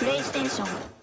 プレイステーション